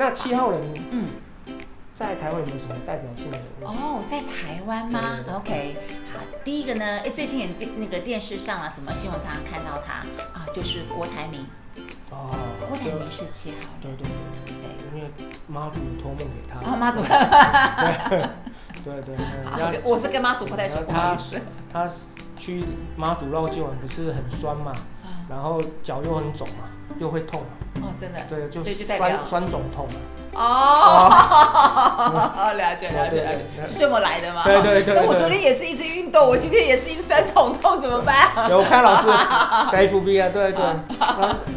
那七号人嗯，在台湾有没有什么代表性的？人物？哦，在台湾吗？对对对？OK，好，第一个呢，哎，最近也电那个电视上啊，什么新闻常常看到他啊，就是郭台铭，哦，郭台铭是七号人，对对对，对，因为妈祖托梦给他，啊，妈祖，对对，好人家我是跟妈祖不太熟，不好意思，他去妈祖绕境完不是很酸嘛，啊然后脚又很肿嘛，又会痛嘛，哦，真的，对，就酸酸肿痛。嘛，哦，了解了解了解，是这么来的吗？对对对对。那我昨天也是一直运动，我今天也是一直酸痛痛，怎么办？有我看老师 在 FB 啊，对对，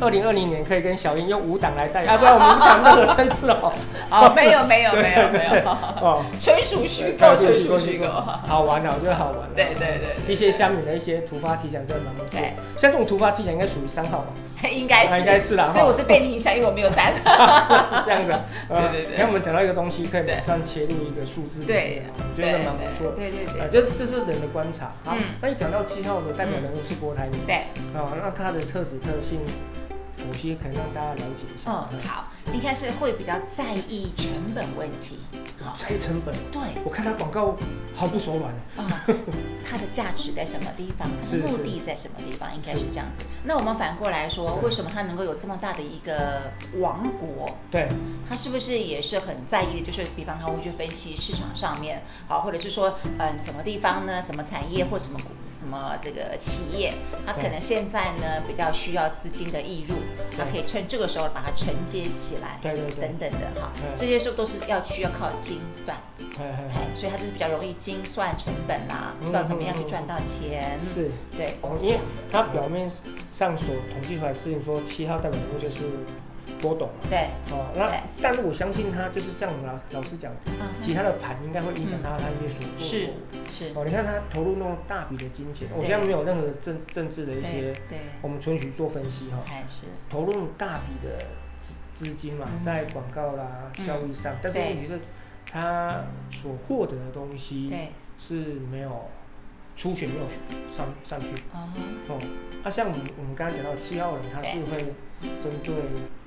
二零二零年可以跟小英用五档来带啊，不然我们讲那个政治哦，哦，没有没有没有没有，哦，纯属虚构，纯属虚构。好玩啊，我觉得好玩啊。对对对。对一些乡民的一些突发奇想真的蛮不错。对。像这种突发奇想应该属于三号吧？应该是，应该是啦所以我是被你影响，因为我没有三。这样子对对对你看我们讲到一个东西，可以马上切入一个数字里我觉得蛮不错。对对啊，对这这是人的观察。好嗯，那你讲到七号的代表人物是郭台铭，对，啊，那他的特质特性，有些可能让大家了解一下。嗯，好，应该是会比较在意成本问题。好，摘成本，对，我看他广告毫不手软。啊，它的价值在什么地方？目的在什么地方？应该是这样子。那我们反过来说，为什么它能够有这么大的一个王国？对，它是不是也是很在意的？就是比方他会去分析市场上面，好，或者是说，嗯，什么地方呢？什么产业或什么股什么这个企业，它可能现在呢比较需要资金的溢入，它可以趁这个时候把它承接起来，对对对等等的哈，这些时候都是要需要靠精算，嘿嘿嘿哎，所以它就是比较容易精算成本啦，知道怎么样去赚到钱，是。对，哦，因为他表面上所统计出来是说七号代表人物就是波董嘛，对，哦，那但是我相信他就是像我们老老师讲其他的盘应该会影响到他一些所做是所为。是，哦，你看他投入那种大笔的金钱，我对。现在没有任何政政治的一些，对，我们纯属做分析哈、还是。投入大笔的资资金嘛，嗯。在广告啦、嗯。效益上，但是对。问题是，他所获得的东西对，是没有初选没有上上去。哦，那、像我们我们刚刚讲到七号人，他是会针对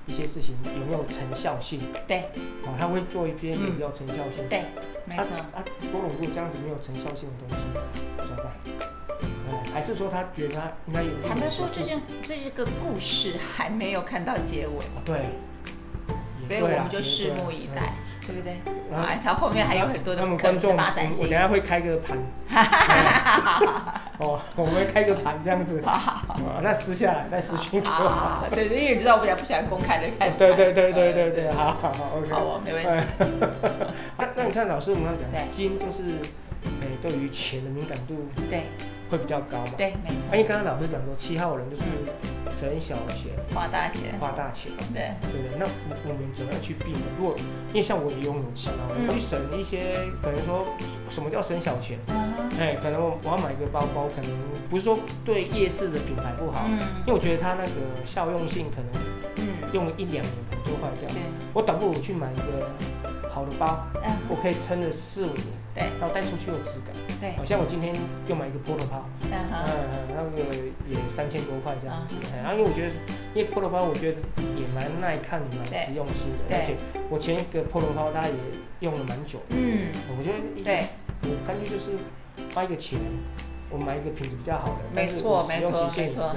一些事情有没有成效性，对哦，他会做一篇嗯有成效性。对，没错。啊，多龙如果这样子没有成效性的东西怎么办？呃，还是说他觉得他应该有？坦白说，这件这个故事还没有看到结尾，哦对，也所以我们就拭目以。待，对不对？啊然后哎，它后面还有很多的观众，发展性我等。下会开个盘。哦，我们会开个盘这样子。哦，那私下来再私讯给我。啊，对对，因为你知道我比较不喜欢公开的看。对对对对对 对，好好好，OK。好哦，没问题。哎 那那你看老师我们要对讲金就是，哎，对于钱的敏感度对会比较高嘛。对，没错因为错，刚刚老师讲说七号人就是省小钱花大钱。花大钱，对，对不对？那我我们怎么样去避免？如果因为像我也拥有七号人，嗯我去省一些可能说什么叫省小钱？哎，可能我我要买一个包包，可能不是说对夜市的品牌不好，嗯因为我觉得它那个效用性可能嗯，用了一两年可能就坏掉。对，我倒不如去买一个好的包，嗯。我可以撑了四五年，对。然后带出去有质感。对，好像我今天又买一个 Polo 包，嗯嗯，那个也三千多块这样。子然后因为我觉得，因为 Polo 包我觉得也蛮耐看，也蛮实用性的，而且我前一个 Polo 包大家也用了蛮久，嗯，我觉得一对，我干脆就是花一个钱，我买一个品质比较好的，没错没错没错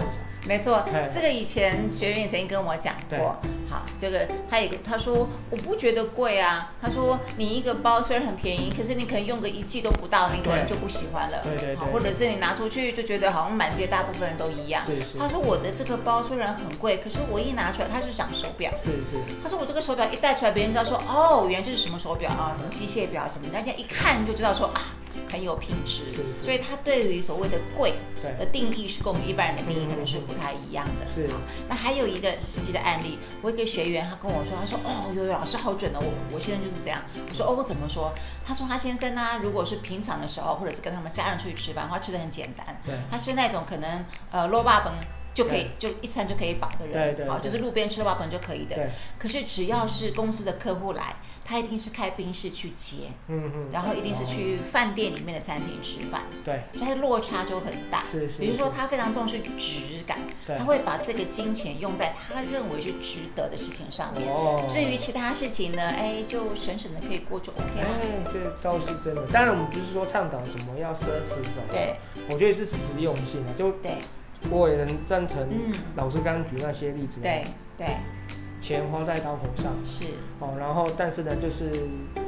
没错哎，这个以前学员也曾经跟我讲对过。好，这个他也他说我不觉得贵啊，他说你一个包虽然很便宜，可是你可能用个一季都不到，你可能就不喜欢了。对对对好，或者是你拿出去就觉得好像满街大部分人都一样。是是他说我的这个包虽然很贵，可是我一拿出来它是长手表。是是，他说我这个手表一戴出来，别人知道说哦，原来这是什么手表啊，什么机械表什么，人家一看就知道说啊。很有品质，所以他对于所谓的贵的定义是跟我们一般人的定义可能是不太一样的。是那还有一个实际的案例，我一个学员他跟我说，他说哦，悠悠老师好准哦，我我先生就是这样。我说哦，我怎么说？他说他先生呢，如果是平常的时候，或者是跟他们家人出去吃饭，他吃的很简单，对他是那种可能呃肉霸本。就可以就一餐就可以饱的人，好，对对好就是路边吃的话可能就可以的。对，可是只要是公司的客户来，他一定是开宾室去接，嗯嗯，然后一定是去饭店里面的餐厅吃饭，对，所以它的落差就很大。是是，比如说，他非常重视质感，他会把这个金钱用在他认为是值得的事情上面。哦，至于其他事情呢，哎，就省省的可以过就 OK 了。哎，这倒是真的。当然，我们不是说倡导什么要奢侈什么，对我觉得是实用性的。就对我也能赞成嗯。老师刚刚举那些例子，对对，钱花在刀口上，是，哦，然后但是呢，就是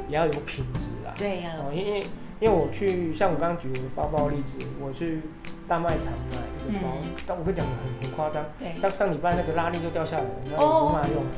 也要有品质啦。对呀、哦，因为因为我去像我刚刚举我的包包例子，我去大卖场买一个包，嗯。但我跟你讲很很夸张，对。但上礼拜那个拉链就掉下来了，那也哦。没办法用了。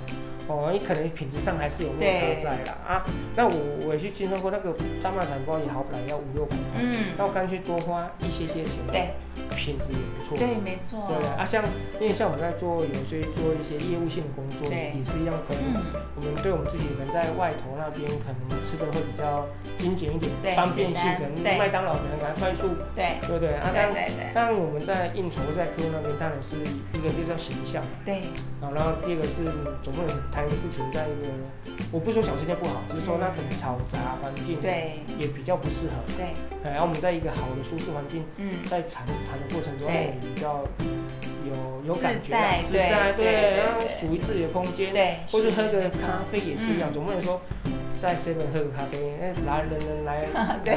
哦，你可能品质上还是有落差在啦。啊。那我我也去经销过那个大卖场包也好不来要五六百块，嗯，那我干脆多花一些些钱，对品质也不错。对，没错，对啊，像因为像我在做有些做一些业务性的工作，也是一样，可能嗯，我们对我们自己人在外头那边可能吃的会比较精简一点对，方便性，可能麦当劳可能来快快速，对。对不对？啊？对但但我们在应酬在客户那边，当然是一个就是要形象。对。啊，然后第二个是总不能谈一个事情在一个，我不是说小吃店不好，只是说那可能嘈杂环境对。也比较不适合，对，哎，然后我们在一个好的舒适环境。嗯，在谈谈的过程中，你比较有有感觉啊，自在，对对对然后属于自己的空间，对，或者喝个咖啡也是一样，嗯。总不能说在 seven 喝个咖啡，哎，来人人来，对。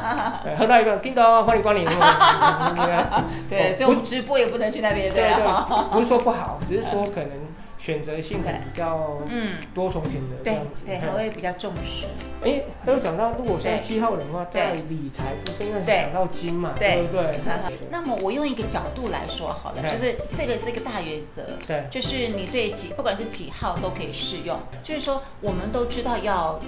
喝到一半，叮咚，欢迎光临，对，哦所以我们直播也不能去那边，对啊，对，不是说不好，只是说可能选择性比较嗯，多重选择这对样子。对，还会比较重视，哎，还有讲到，如果现在七号人的话，在理财部分，因为对想到金嘛，对对不对？那么我用一个角度来说好了，就是这个是一个大原则，对就是你对几不管是几号都可以适用，就是说我们都知道要。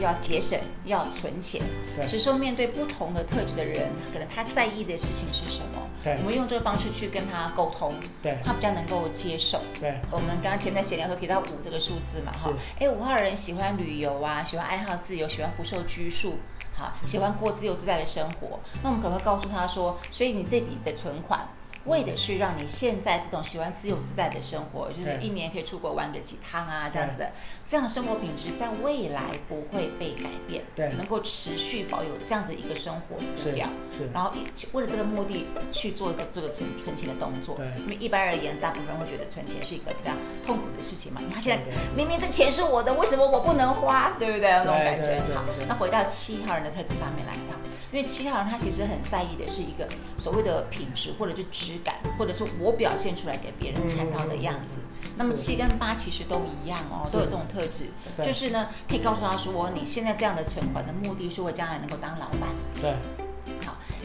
要节省，要存钱。对只是说面对不同的特质的人，可能他在意的事情是什么，对我们用这个方式去跟他沟通，对他比较能够接受。对我们刚刚前面在闲聊的时候提到五这个数字嘛，哈是，哎，五号人喜欢旅游啊，喜欢爱好自由，喜欢不受拘束，好，喜欢过自由自在的生活。那我们可能会告诉他说，所以你这笔的存款。为的是让你现在这种喜欢自由自在的生活，就是一年可以出国玩个几趟啊，这样子的，这样生活品质在未来不会被改变，对能够持续保有这样子一个生活步是调。是，然后一为了这个目的去做一个这个存存钱的动作对，因为一般而言，大部分人会觉得存钱是一个比较痛苦的事情嘛。因为他现在明明这钱是我的，为什么我不能花？对不对？那种感觉好，那回到七号人的特质上面来到，因为七号人他其实很在意的是一个所谓的品质，或者是质感，或者是我表现出来给别人看到的样子。那么七跟八其实都一样哦，都有这种特质，就是呢，可以告诉他说，你现在这样的存款的目的是为将来能够当老板。对。好，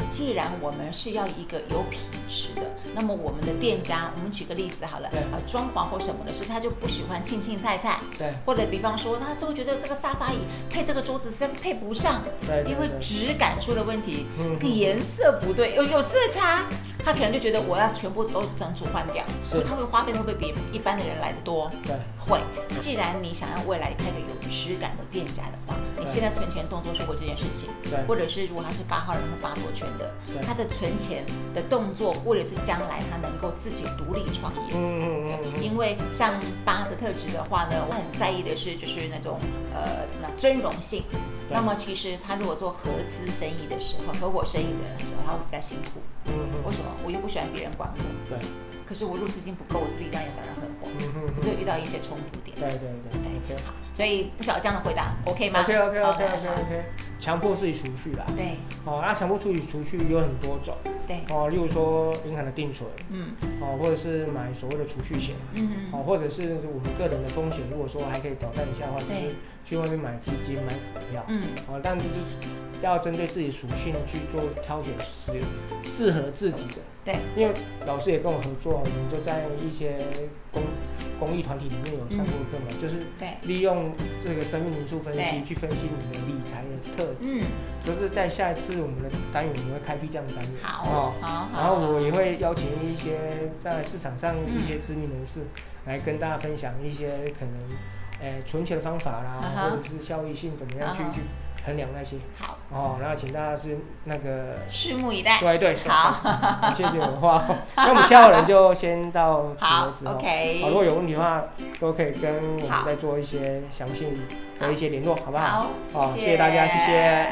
既然我们是要一个有品质的，那么我们的店家，我们举个例子好了，对。呃，装潢或什么的是他就不喜欢青青菜菜，对。或者比方说他就会觉得这个沙发椅配这个桌子实在是配不上，对对，因为质感出了问题，嗯颜色不对，有有色差，他可能就觉得我要全部都整组换掉，所以他会花费会不会比一般的人来的多？对。会。既然你想要未来开个有质感的店家的话，你现在存钱动作说过这件事情，对或者是如果他是八号人或八座权的，他的存钱的动作，为的是将来他能够自己独立创业。嗯嗯嗯嗯，因为像八的特质的话呢，我很在意的是就是那种呃怎么样尊荣性。那么其实他如果做合资生意的时候，合伙生意的时候，他会比较辛苦。嗯嗯为什么？我又不喜欢别人管我，对，可是我入资金不够，我是不是一定要找人合伙？这就遇到一些冲突点。对对对，OK 好，所所以不晓得这样的回答 OK 吗？OK OK OK OK OK 强迫自己储蓄啦。对哦，那强迫自己储蓄有很多种对，哦，例如说银行的定存嗯哦，或者是买所谓的储蓄险嗯哦，或者是我们个人的风险，如果说还可以挑战一下的话，就对是去外面买基金、买股票。嗯哦，但这就是要针对自己属性去做挑选适适合自己的。对，因为老师也跟我合作，我们就在一些公公益团体里面有上过课嘛，就是对，利用这个生命因素分析去分析你的理财的特质。嗯就是在下一次我们的单元，我们会开辟这样的单元。好哦。好好，然后我也会邀请一些在市场上嗯一些知名人士来跟大家分享一些可能，诶、存钱的方法啦，或者是效益性怎么样去去衡量那些。好，哦，然后请大家是那个拭目以待。对对，好，谢谢 我的话，那我们七号人就先到此好为止哦。，OK，好，如果有问题的话，都可以跟我们再做一些详细的一些联络，好不好？好，好谢谢大家谢谢。